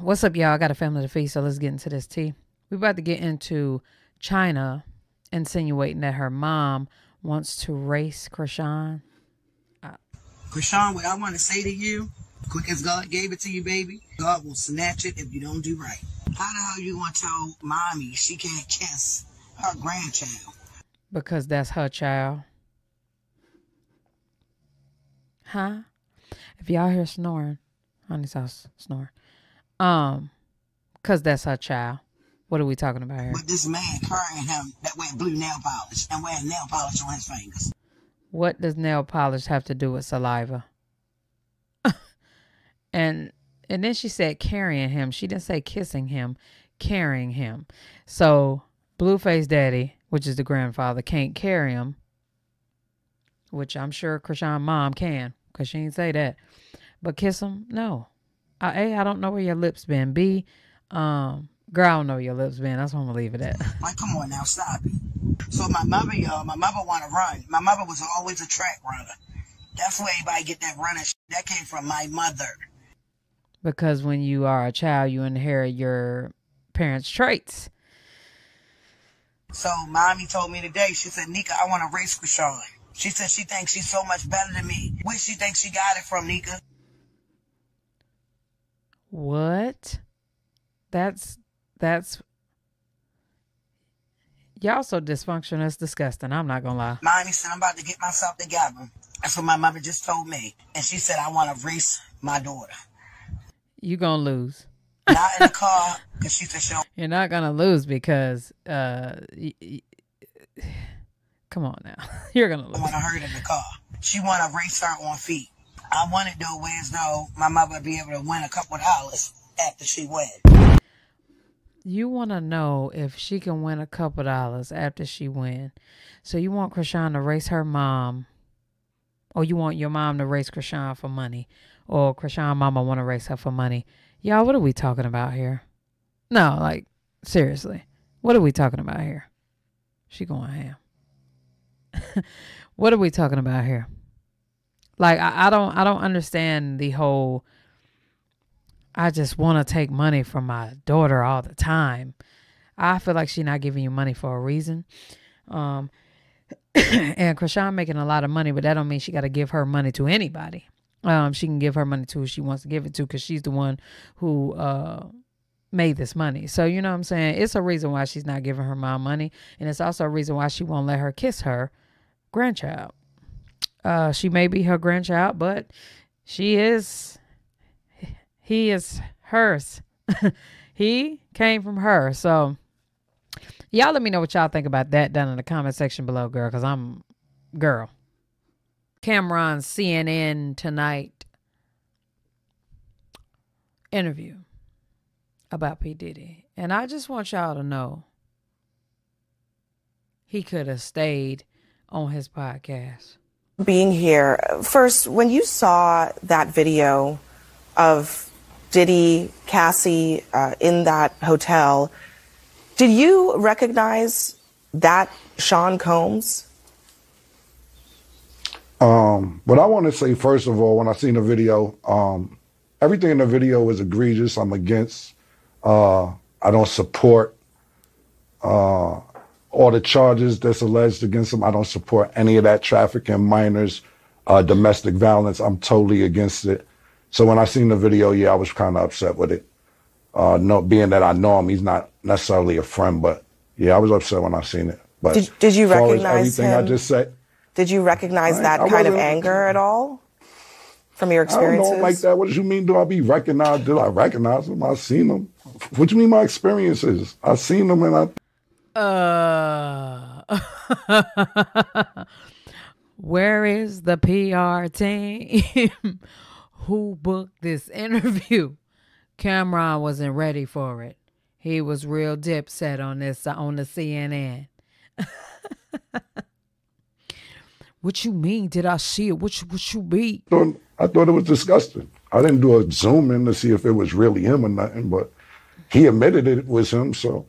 What's up, y'all? I got a family to feed, so let's get into this tea. We about to get into Chyna insinuating that her mom wants to race Chrisean. Uh, Chrisean, what I want to say to you, quick as God gave it to you, baby, God will snatch it if you don't do right. How the hell you gonna tell mommy she can't kiss her grandchild? Because that's her child. Huh? If y'all hear snoring, honey's house snoring. Um, cause that's her child. What are we talking about here? But this man carrying him that wear blue nail polish and wearing nail polish on his fingers. What does nail polish have to do with saliva? and and then she said carrying him. She didn't say kissing him, carrying him. So Blueface Daddy, which is the grandfather, can't carry him. Which I'm sure Chrisean mom can, cause she didn't say that. But kiss him, no. I, a, I don't know where your lips been. B, um, girl, I don't know where your lips been. That's what I'm gonna leave it at. Like, come on now, stop it. So my mother, y'all, my mother want to run. My mother was always a track runner. That's where everybody get that running. sh- That came from my mother. because when you are a child, you inherit your parents' traits. So mommy told me today, she said, Nika, I want to race Chrisean. She said she thinks she's so much better than me. Where she thinks she got it from, Nika? What? That's that's y'all so dysfunctional. It's disgusting. I'm not gonna lie. Mommy said, I'm about to get myself together. That's what my mother just told me. And she said, I want to race my daughter. You gonna lose. Not in the car, because she said she You're not gonna lose because uh, come on now. You're gonna lose. want to hurt in the car. She want to race her on feet. I want to do as though my mother would be able to win a couple dollars after she win. You want to know if she can win a couple dollars after she win. So you want Chrisean to race her mom, or you want your mom to race Chrisean for money, or Chrisean mama want to race her for money. Y'all, what are we talking about here? No, like seriously, what are we talking about here? She going ham. what are we talking about here? Like I, I don't I don't understand the whole I just want to take money from my daughter all the time. I feel like she's not giving you money for a reason. Um, and Chrisean making a lot of money, but that don't mean she got to give her money to anybody. Um, she can give her money to who she wants to give it to because she's the one who uh made this money. So you know what I'm saying? It's a reason why she's not giving her mom money, and it's also a reason why she won't let her kiss her grandchild. Uh, she may be her grandchild, but she is he is hers. he came from her. So y'all let me know what y'all think about that down in the comment section below, girl, because I'm girl. Cam'ron CNN tonight interview about P. Diddy. And I just want y'all to know he could have stayed on his podcast. Being here. First, when you saw that video of Diddy, Cassie uh, in that hotel, did you recognize that Sean Combs? Um, what I want to say first of all, when I seen the video, um, everything in the video is egregious. I'm against. Uh, I don't support uh, all the charges that's alleged against him. I don't support any of that trafficking, minors, uh, domestic violence. I'm totally against it. So when I seen the video, yeah, I was kind of upset with it. Uh, no, being that I know him, he's not necessarily a friend, but yeah, I was upset when I seen it. But Did- did you as far as recognize everything I him? just said? Did you recognize I- that I kind of anger at all from your experiences? I don't know like that. What do you mean? Do I be recognized? Did I recognize him? I seen him. What do you mean my experiences? I seen him and I Uh, where is the PR team who booked this interview? Cam'ron wasn't ready for it. He was real dipset on this on the CNN. what you mean? Did I see it? What you, what you mean? thought I thought it was disgusting. I didn't do a zoom in to see if it was really him or nothing, but he admitted it was him, so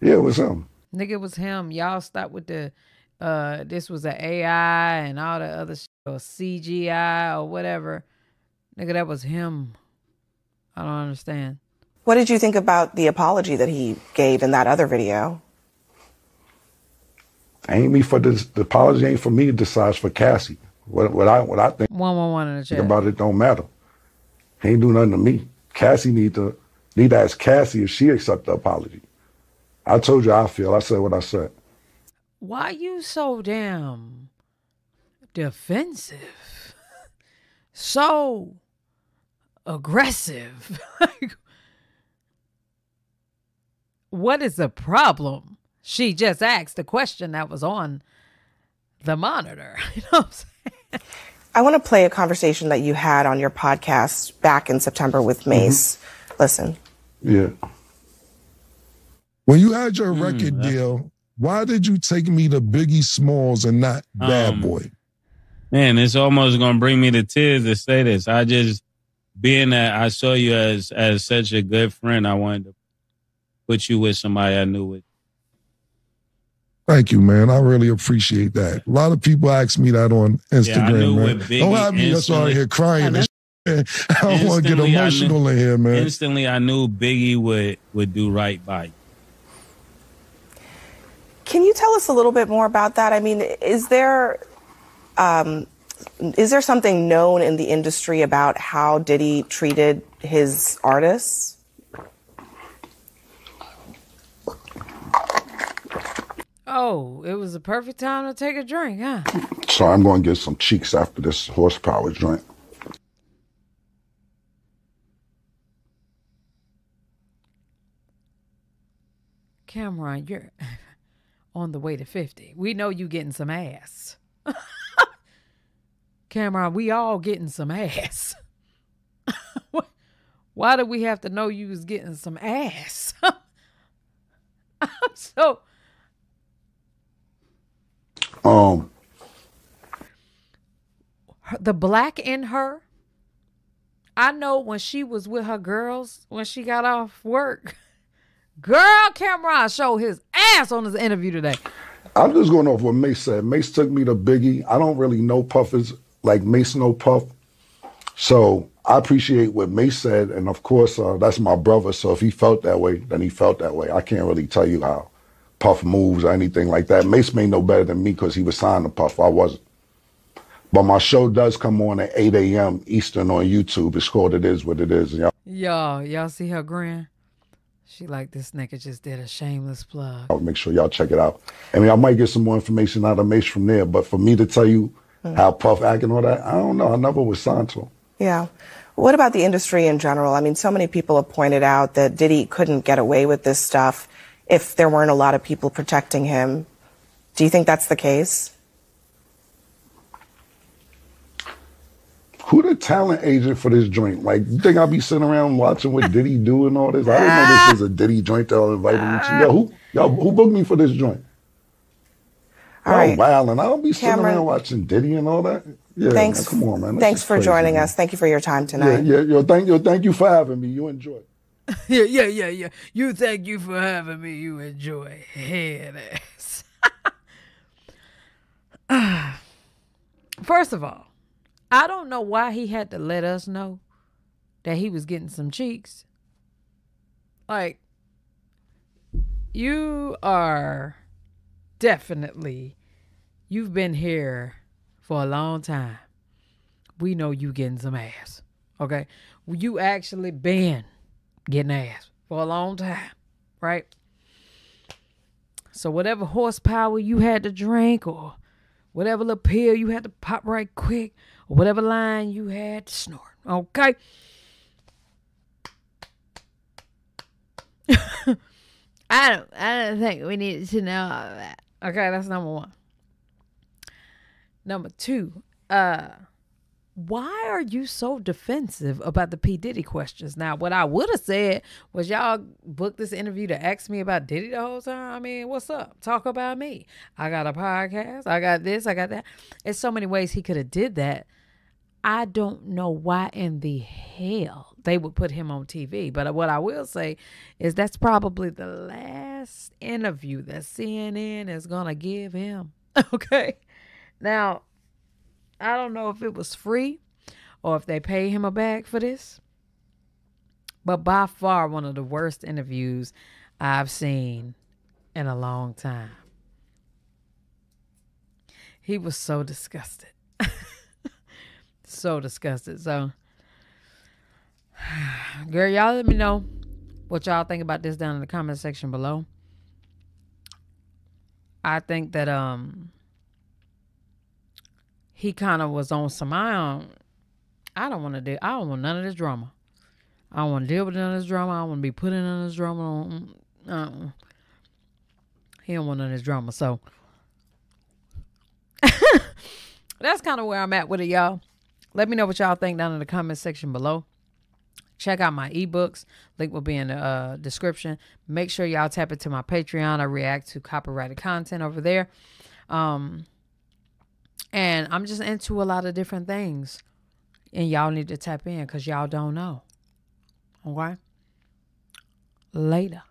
yeah, it was him. Nigga, it was him. Y'all stop with the uh this was a AI and all the other shit or CGI or whatever. Nigga, that was him. I don't understand. What did you think about the apology that he gave in that other video? Ain't me for this. The apology ain't for me to decide for Cassie. What, what I what I think One one one in the chat. about it don't matter. He ain't do nothing to me. Cassie need to need to ask Cassie if she accept the apology. I told you how I feel. I said what I said. Why you so damn defensive? So aggressive. What is the problem? She just asked the question that was on the monitor. You know what I'm saying? I want to play a conversation that you had on your podcast back in September with mm-hmm. Mase. Listen. Yeah. When you had your record deal, why did you take me to Biggie Smalls and not Bad Um, Boy? Man, it's almost gonna bring me to tears to say this. I just being that I saw you as as such a good friend, I wanted to put you with somebody I knew with. Thank you, man. I really appreciate that. A lot of people ask me that on Instagram, knew man. with Biggie Don't have me that's all here crying. and shit. I don't want to get I knew- emotional in here, man. Instantly, I knew Biggie would would do right by you. Can you tell us a little bit more about that? I mean, is there um, is there something known in the industry about how Diddy treated his artists? Oh, it was a perfect time to take a drink, huh? So I'm going to get some cheeks after this horsepower joint. Cam'ron, you're on the way to 50. We know you getting some ass. Cam'ron, we all getting some ass. Why do we have to know you was getting some ass? I'm so Um, the black in her. I know when she was with her girls when she got off work. Girl, Cam'ron showed his ass on this interview today. I'm just going off what Mase said. Mase took me to Biggie. I don't really know Puffers like Mase no Puff. So I appreciate what Mase said. And of course, uh, that's my brother. So if he felt that way, then he felt that way. I can't really tell you how Puff moves or anything like that. Mase may know better than me because he was signed to Puff. I wasn't. But my show does come on at 8 a.m. Eastern on YouTube. It's called It Is What It Is. Y'all Y'all, y'all see her grin? She like this nigga just did a shameless plug. I'll make sure y'all check it out. I mean, I might get some more information out of Mase from there, but for me to tell you mm. how Puff act and all that, I don't know. I never was signed to him. Yeah. What about the industry in general? I mean, so many people have pointed out that Diddy couldn't get away with this stuff if there weren't a lot of people protecting him. Do you think that's the case? Who the talent agent for this joint? Like, you think I'll be sitting around watching what Diddy do and all this? I didn't know this was a Diddy joint that y'all invited me to. Yo, who, y'all, who booked me for this joint? All Y'all right. wild, and I don't be sitting Cam'ron. around watching Diddy and all that. Yeah, Thanks. man, come on, man. That's Thanks for crazy, joining man. us. Thank you for your time Yeah, tonight. yeah, yo, thank you, thank you for having me. You enjoy. Yeah, yeah, yeah, yeah. You thank you for having me. You enjoy head ass. First of all, I don't know why he had to let us know that he was getting some cheeks. Like, you are definitely, you've been here for a long time. We know you getting some ass. Okay? You actually been getting ass for a long time, right? So whatever horsepower you had to drink or whatever little pill you had to pop right quick whatever line you had to snort, okay? I don't I don't think we needed to know all that. Okay, that's number one. Number two, uh why are you so defensive about the P. Diddy questions? Now, what I would have said was y'all booked this interview to ask me about Diddy the whole time. I mean, what's up? Talk about me. I got a podcast. I got this. I got that. There's so many ways he could have did that. I don't know why in the hell they would put him on TV. But what I will say is that's probably the last interview that CNN is going to give him. Okay. Now, I don't know if it was free or if they pay him a bag for this. But by far one of the worst interviews I've seen in a long time. He was so disgusted. So disgusted. So girl, y'all let me know what y'all think about this down in the comment section below. I think that um he kind of was on some I don't I don't want to do I don't want none of this drama. I don't want to deal with none of this drama. I don't want to be putting none of this drama on. Uh, he don't want none of this drama. So that's kind of where I'm at with it, y'all. Let me know what y'all think down in the comment section below. Check out my ebooks. Link will be in the uh, description. Make sure y'all tap into my Patreon. I react to copyrighted content over there. Um, and I'm just into a lot of different things. And y'all need to tap in because y'all don't know. Okay? Later.